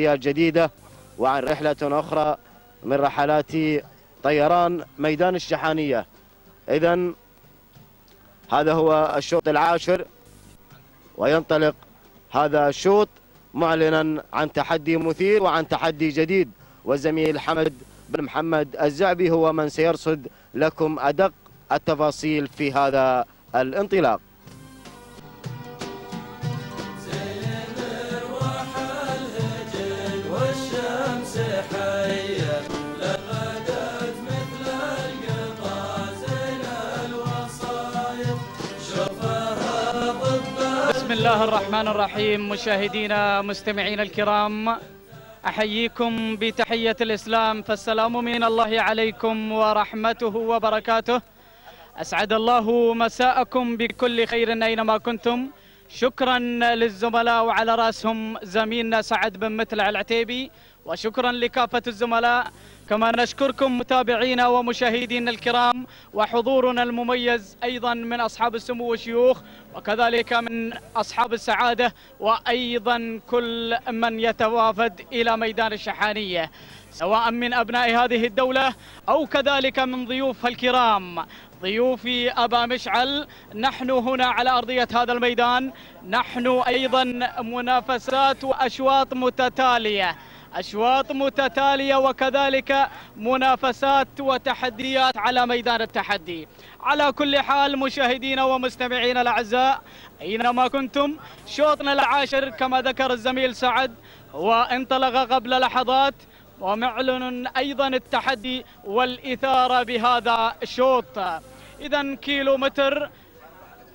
السعودية الجديدة وعن رحلة أخرى من رحلات طيران ميدان الشحانية. إذا هذا هو الشوط العاشر وينطلق هذا الشوط معلنا عن تحدي مثير وعن تحدي جديد والزميل حمد بن محمد الزعبي هو من سيرصد لكم أدق التفاصيل في هذا الانطلاق. الله الرحمن الرحيم. مشاهدينا مستمعينا الكرام أحييكم بتحية الإسلام. فالسلام من الله عليكم ورحمته وبركاته. أسعد الله مساءكم بكل خير أينما كنتم. شكرا للزملاء وعلى رأسهم زميلنا سعد بن متلع العتيبي وشكرا لكافة الزملاء. كما نشكركم متابعينا ومشاهدينا الكرام وحضورنا المميز أيضا من أصحاب السمو والشيوخ وكذلك من أصحاب السعادة وأيضا كل من يتوافد إلى ميدان الشحانية سواء من أبناء هذه الدولة أو كذلك من ضيوفها الكرام. ضيوفي أبا مشعل نحن هنا على أرضية هذا الميدان. نحن أيضا منافسات وأشواط متتالية. أشواط متتالية وكذلك منافسات وتحديات على ميدان التحدي. على كل حال مشاهدينا ومستمعينا الأعزاء أينما كنتم شوطنا العاشر كما ذكر الزميل سعد وانطلق قبل لحظات ومعلن أيضا التحدي والإثارة بهذا الشوط. إذا كيلو متر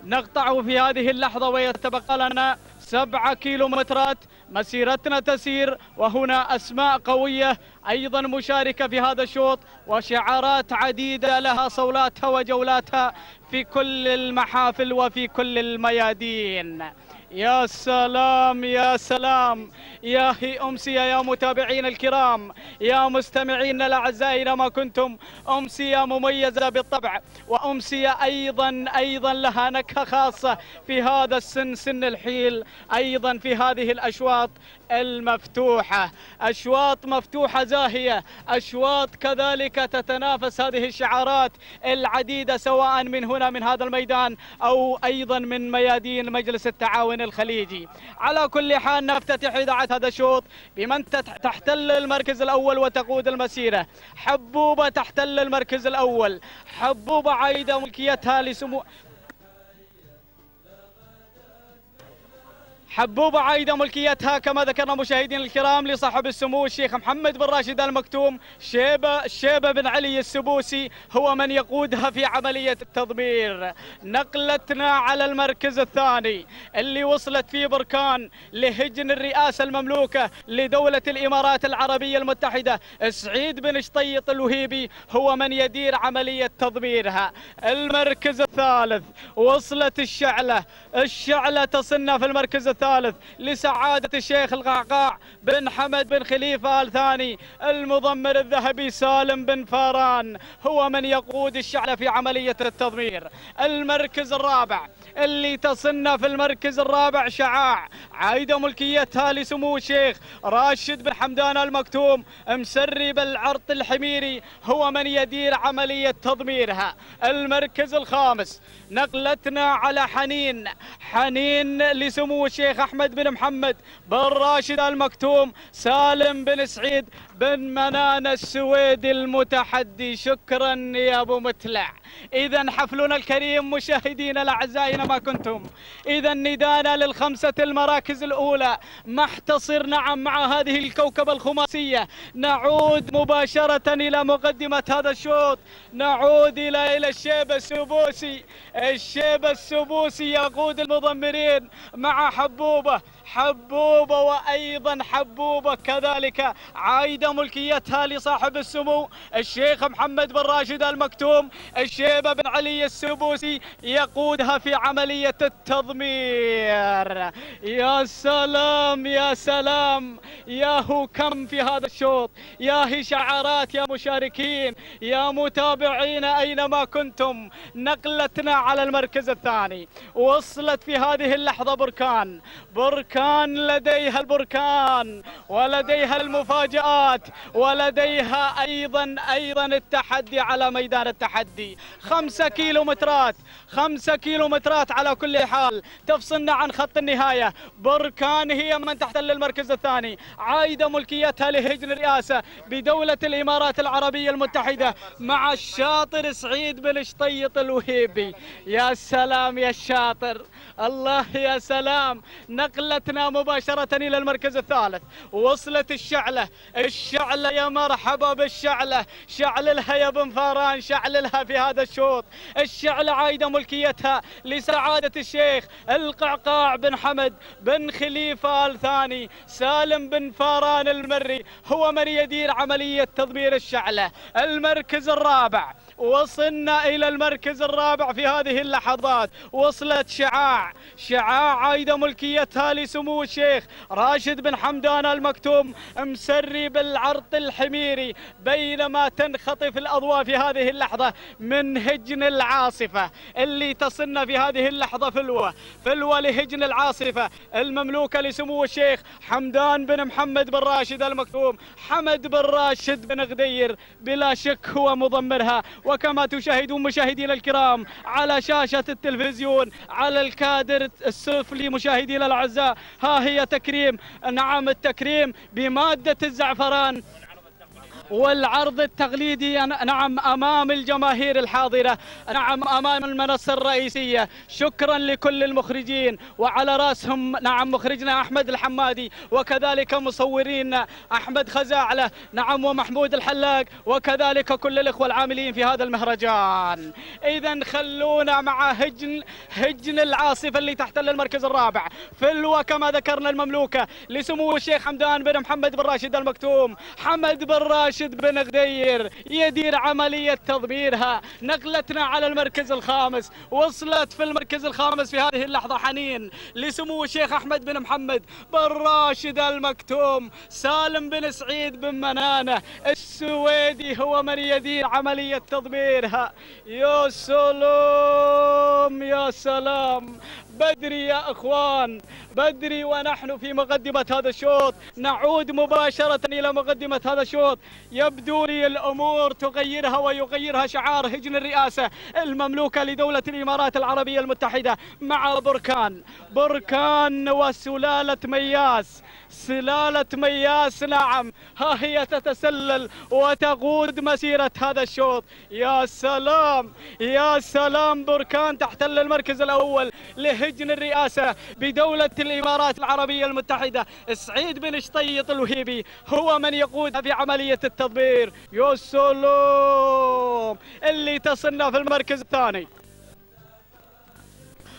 نقطعه في هذه اللحظة ويتبقى لنا سبعة كيلومترات. مسيرتنا تسير وهنا أسماء قوية أيضا مشاركة في هذا الشوط وشعارات عديدة لها صولاتها وجولاتها في كل المحافل وفي كل الميادين. يا سلام يا سلام. يا هي أمسية يا متابعين الكرام يا مستمعين الأعزاء أينما كنتم. أمسية مميزة بالطبع وأمسية أيضا أيضا لها نكهة خاصة في هذا السن سن الحيل أيضا في هذه الأشواط المفتوحة. أشواط مفتوحة زاهية أشواط كذلك تتنافس هذه الشعارات العديدة سواء من هنا من هذا الميدان أو أيضا من ميادين مجلس التعاون الخليجي. على كل حال نفتتح إذاعة هذا الشوط بمن تحتل المركز الأول وتقود المسيرة. حبوبة تحتل المركز الأول. حبوبة عايدة ملكيتها لسمو حبوبة عايدة ملكيتها كما ذكرنا مشاهدينا الكرام لصاحب السمو الشيخ محمد بن راشد المكتوم شيبة شيبة بن علي السبوسي هو من يقودها في عملية التضمير. نقلتنا على المركز الثاني اللي وصلت فيه بركان لهجن الرئاسة المملوكة لدولة الإمارات العربية المتحدة سعيد بن شطيط الوهيبي هو من يدير عملية تضميرها. المركز الثالث وصلت الشعلة. الشعلة تصلنا في المركز الثالث. الثالث لسعادة الشيخ القعقاع بن حمد بن خليفة آل ثاني المضمر الذهبي سالم بن فاران هو من يقود الشعلة في عملية التضمير. المركز الرابع اللي تصلنا في المركز الرابع شعاع عايدة ملكيتها لسمو الشيخ راشد بن حمدان المكتوم مسري بالعرط الحميري هو من يدير عملية تضميرها. المركز الخامس نقلتنا على حنين حنين لسمو الشيخ أحمد بن محمد بن راشد المكتوم سالم بن سعيد بن منان السويدي المتحدي. شكرا يا أبو متلع. إذا حفلنا الكريم مشاهدينا الأعزاء أينما كنتم. إذا ندانا للخمسة المراكز الأولى. محتصر نعم مع هذه الكوكبة الخماسية. نعود مباشرة إلى مقدمة هذا الشوط. نعود إلى إلى الشيب السبوسي. الشيب السبوسي يقود المضمرين مع حبوبة. حبوبة وأيضا حبوبة. كذلك عايدة ملكيتها لصاحب السمو الشيخ محمد بن راشد المكتوم. الشيبة بن علي السبوسي يقودها في عملية التضمير. يا سلام يا سلام. يا هو كم في هذا الشوط. يا هي شعارات يا مشاركين يا متابعين أينما كنتم. نقلتنا على المركز الثاني. وصلت في هذه اللحظة بركان. بركان بركان لديها البركان ولديها المفاجآت ولديها أيضا أيضا التحدي على ميدان التحدي. خمسة كيلومترات خمسة كيلومترات على كل حال. تفصلنا عن خط النهاية. بركان هي من تحتل المركز الثاني. عايدة ملكيتها لهجن الرئاسة بدولة الإمارات العربية المتحدة مع الشاطر سعيد بن شطيط الوهيبي. يا سلام يا الشاطر الله يا سلام. نقلتنا مباشرة إلى المركز الثالث. وصلت الشعلة. الشعلة يا مرحبا بالشعلة. شعللها يا بن فاران شعللها في هذا الشوط. الشعلة عايدة ملكيتها لسعادة الشيخ القعقاع بن حمد بن خليفة الثاني سالم بن فاران المري. هو من يدير عملية تضمير الشعلة. المركز الرابع. وصلنا إلى المركز الرابع في هذه اللحظات. وصلت شعاع. شعاع عايدة ملكيتها لسمو الشيخ راشد بن حمدان المكتوم مسري بالعرض الحميري بينما تنخطف الأضواء في هذه اللحظة من هجن العاصفة اللي تصلنا في هذه اللحظة فلوة. فلوة لهجن العاصفة المملوكة لسمو الشيخ حمدان بن محمد بن راشد المكتوم حمد بن راشد بن غدير. بلا شك هو مضمرها وكما تشاهدون مشاهدينا الكرام على شاشة التلفزيون على الكادر السفلي مشاهدينا الأعزاء ها هي تكريم نعم التكريم بمادة الزعفران. والعرض التقليدي نعم أمام الجماهير الحاضرة نعم أمام المنصة الرئيسية. شكرا لكل المخرجين وعلى رأسهم نعم مخرجنا أحمد الحمادي وكذلك مصورين أحمد خزاعلة نعم ومحمود الحلاق وكذلك كل الإخوة العاملين في هذا المهرجان. إذا خلونا مع هجن هجن العاصفة اللي تحتل المركز الرابع. فلوة كما ذكرنا المملوكة لسمو الشيخ حمدان بن محمد بن راشد المكتوم. حمد بن راشد راشد بن غدير يدير عملية تضميرها. نقلتنا على المركز الخامس. وصلت في المركز الخامس في هذه اللحظة حنين لسمو الشيخ أحمد بن محمد بن راشد المكتوم. سالم بن سعيد بن منانة. السويدي هو من يدير عملية تضميرها. يا سلام يا سلام. بدري يا أخوان بدري ونحن في مقدمة هذا الشوط. نعود مباشرة إلى مقدمة هذا الشوط. يبدو لي الأمور تغيرها ويغيرها شعار هجن الرئاسة المملوكة لدولة الإمارات العربية المتحدة مع بركان. بركان وسلالة مياس. سلالة مياس نعم. ها هي تتسلل وتقود مسيرة هذا الشوط. يا سلام يا سلام بركان تحتل المركز الأول لهجن الرئاسة بدولة الإمارات العربية المتحدة. سعيد بن شطيط الوهيبي هو من يقود في عملية التدبير يا سلام اللي تصلنا في المركز الثاني.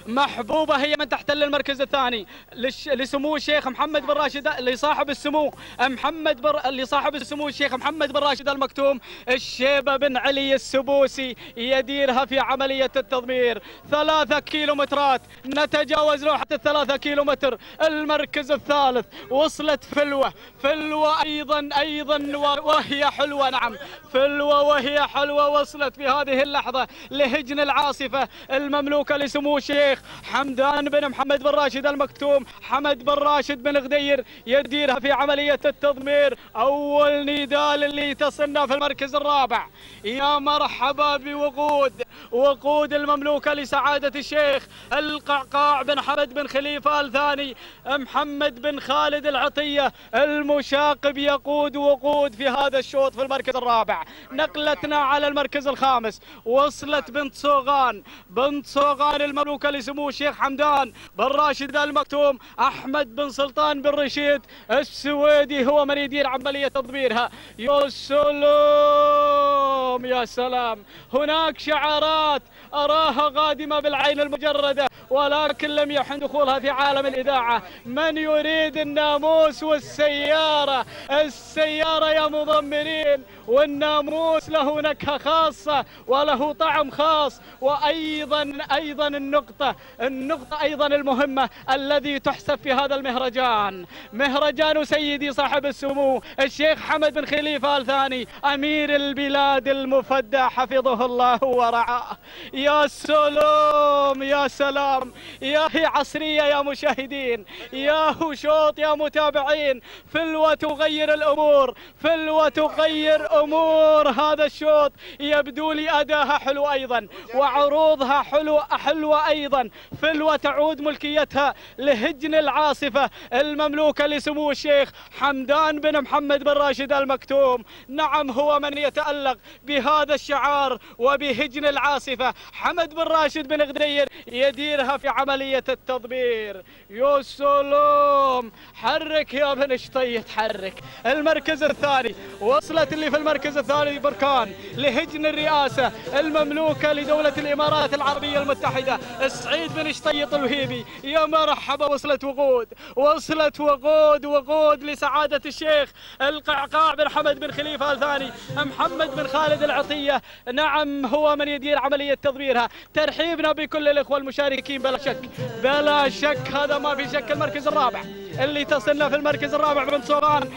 محبوبة هي من تحتل المركز الثاني. لش... لسمو الشيخ محمد بن راشد لصاحب السمو. محمد بر... لصاحب السمو الشيخ محمد بن راشد المكتوم. الشيبة بن علي السبوسي يديرها في عملية التضمير. ثلاثة كيلومترات. نتجاوز لوحة الثلاثة كيلومتر. المركز الثالث وصلت فلوة. فلوة أيضا أيضا وهي حلوة. نعم. فلوة وهي حلوة وصلت في هذه اللحظة لهجن العاصفة المملوكة لسمو الشيخ. الشيخ حمدان بن محمد بن راشد المكتوم حمد بن راشد بن غدير يديرها في عملية التضمير. أول نضال اللي تصلنا في المركز الرابع. يا مرحبا بوقود. وقود المملوكة لسعادة الشيخ القعقاع بن حمد بن خليفة الثاني محمد بن خالد العطية المشاقب يقود وقود في هذا الشوط في المركز الرابع. نقلتنا على المركز الخامس وصلت بنت صوغان. بنت صوغان المملوكة سمو الشيخ حمدان. بن راشد المكتوم أحمد بن سلطان بن رشيد. السويدي هو من يدير عملية تضميرها يا سلام يا سلام. هناك شعارات أراها قادمه بالعين المجردة ولكن لم يحن دخولها في عالم الإذاعة. من يريد الناموس والسيارة؟ السيارة يا مضمرين والناموس له نكهة خاصة وله طعم خاص. وأيضا أيضا النقطة النقطة أيضا المهمة الذي تحسب في هذا المهرجان. مهرجان سيدي صاحب السمو الشيخ حمد بن خليفة الثاني أمير البلاد المفدى حفظه الله ورعاه. يا سلام يا سلام. يا هي عصرية يا مشاهدين. يا هو شوط يا متابعين. فلوة تغير الأمور فلوة تغير أمور. هذا الشوط يبدو لي أداها حلو أيضا وعروضها حلو حلوة أيضا. فلوة تعود ملكيتها لهجن العاصفة المملوكة لسمو الشيخ حمدان بن محمد بن راشد المكتوم. نعم هو من يتألق بهذا الشعار وبهجن العاصفة حمد بن راشد بن غدير يديرها في عملية التضبير يا حرك يا بن شطية حرك المركز الثاني وصلت اللي في المركز الثاني بركان لهجن الرئاسة المملوكة لدولة الإمارات العربية المتحدة. السعيد بن شطيط الوهيبي يا مرحبا وصلت وقود وصلت وقود وقود لسعادة الشيخ القعقاع بن حمد بن خليفة الثاني محمد بن خالد العطية. نعم هو من يدير عملية تضبيرها ترحيبنا بكل الإخوة المشاركين بلا شك. بلا شك هذا ما في شك المركز الرابع. اللي تصلنا في المركز الرابع بن صوران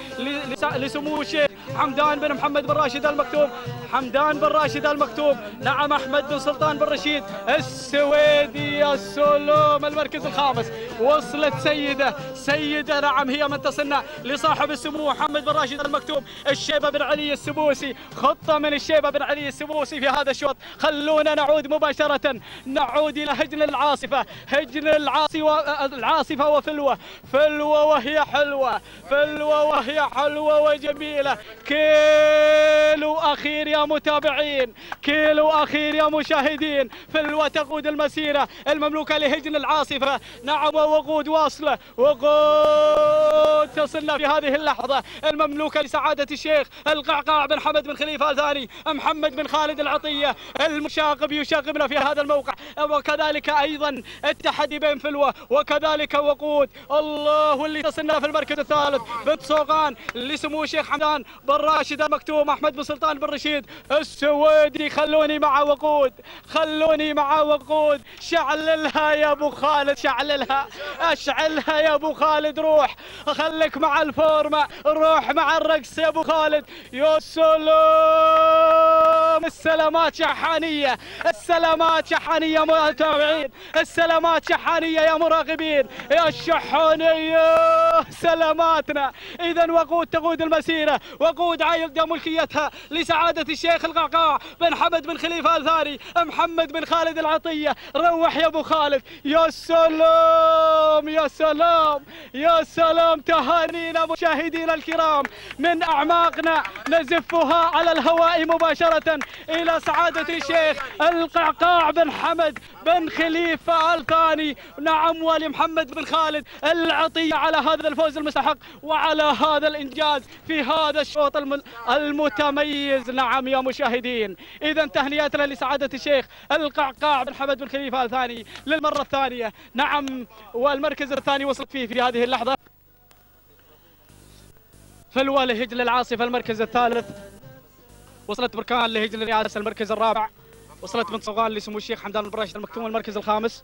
لسمو الشيخ حمدان بن محمد بن راشد المكتوم حمدان بن راشد المكتوم نعم أحمد بن سلطان بن رشيد السويدي يا سلام المركز الخامس وصلت سيدة سيدة نعم هي من تصلنا لصاحب السمو محمد بن راشد المكتوم الشيبة بن علي السبوسي خطة من الشيبة بن علي السبوسي في هذا الشوط خلونا نعود مباشرة نعود إلى هجن العاصفة هجن العاصفة العاصفة وفلوة فلوة وهي حلوة فلوة وهي حلوة وجميلة كيلو أخير يا متابعين كيلو أخير يا مشاهدين. فلوة تقود المسيرة المملوكة لهجن العاصفة. نعم وقود واصلة وقود تصلنا في هذه اللحظة. المملوكة لسعادة الشيخ القعقاع بن حمد بن خليفة الثاني محمد بن خالد العطية. المشاغب يشاغبنا في هذا الموقع. وكذلك أيضا التحدي بين فلوة وكذلك وقود. الله اللي تصلنا في المركز الثالث. بنت صوغان لسمو الشيخ حمدان. بن راشد المكتوم أحمد بن سلطان بن رشيد. السويدي خلوني مع وقود خلوني مع وقود. شعللها يا أبو خالد شعللها. أشعلها يا أبو خالد روح. خليك مع الفورمة روح مع الرقص يا أبو خالد. يا سلام. السلامات شحانية السلامات شحانية متابعين السلامات شحانية يا مراقبين. يا الشحانية سلاماتنا. اذا وقود تقود المسيرة وقود عايد ملكيتها لسعادة الشيخ القعقاع بن حمد بن خليفة الثاني محمد بن خالد العطية. روح يا أبو خالد. يا سلام يا سلام يا سلام. تهانينا مشاهدينا الكرام. من أعماقنا نزفها على الهواء مباشرة إلى سعادة الشيخ القعقاع بن حمد بن خليفة الثاني. نعم ولمحمد بن خالد العطية على هذا الفوز المستحق وعلى هذا الإنجاز في هذا الشوط. المتميز. نعم يا مشاهدين. إذا تهنئتنا لسعادة الشيخ القعقاع بن حمد بن خليفة الثاني للمرة الثانية. نعم والمركز الثاني وصلت فيه في هذه اللحظة. فلوى لهجل العاصفة المركز الثالث. وصلت بركان لهجل الرئاسة المركز الرابع. وصلت بنت صغان لسمو الشيخ حمدان بن راشد المكتوم المركز الخامس.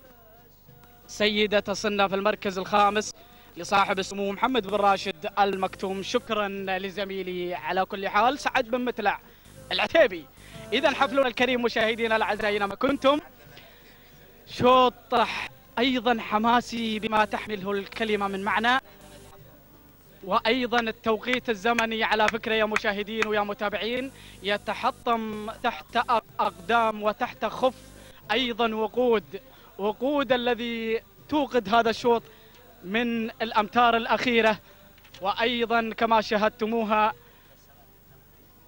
سيدة تصلنا في المركز الخامس. لصاحب السمو محمد بن راشد المكتوم. شكرا لزميلي على كل حال. سعد بن متلع العتيبي. اذا حفلنا الكريم مشاهدينا الاعزاء اينما كنتم شوط أيضا حماسي بما تحمله الكلمة من معنى. وأيضا التوقيت الزمني على فكرة يا مشاهدين ويا متابعين. يتحطم تحت أقدام وتحت خف. أيضا وقود. وقود الذي توقد هذا الشوط. من الأمتار الأخيرة وأيضا كما شاهدتموها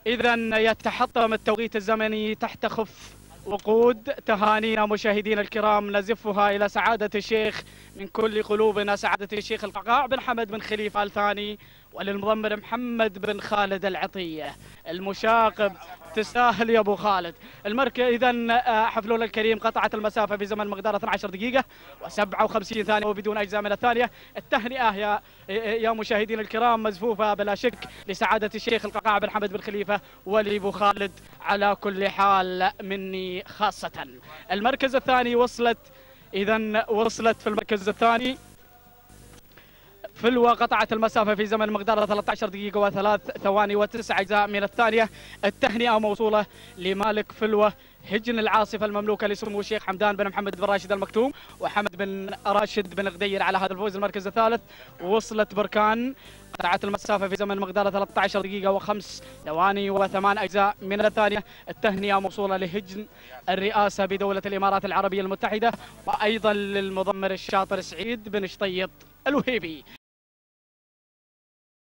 اذا يتحطم التوقيت الزمني تحت خف وقود. تهانينا مشاهدينا الكرام نزفها إلى سعادة الشيخ من كل قلوبنا سعادة الشيخ القعقاع بن حمد بن خليفه الثاني وللمضمر محمد بن خالد العطية المشاقب تستاهل يا أبو خالد. المركز اذا آه، حفلنا الكريم قطعت المسافة في زمن مقدار 12 دقيقة و57 ثانية وبدون أجزاء من الثانية. التهنئة يا يا مشاهدينا الكرام مزفوفة بلا شك لسعادة الشيخ القعقاع بن حمد بن خليفة ولابو خالد على كل حال مني خاصة. المركز الثاني وصلت اذا وصلت في المركز الثاني. فلوة قطعت المسافة في زمن مقدار 13 دقيقة وثلاث ثواني وتسع أجزاء من الثانية التهنئة موصولة لمالك فلوة هجن العاصفة المملوكة لسمو الشيخ حمدان بن محمد بن راشد المكتوم وحمد بن راشد بن غدير على هذا الفوز المركز الثالث. وصلت بركان قطعت المسافة في زمن مقدار 13 دقيقة وخمس ثواني وثمان أجزاء من الثانية. التهنئة موصولة لهجن الرئاسة بدولة الإمارات العربية المتحدة وأيضا للمضمر الشاطر سعيد بن شطيط الوهيبي.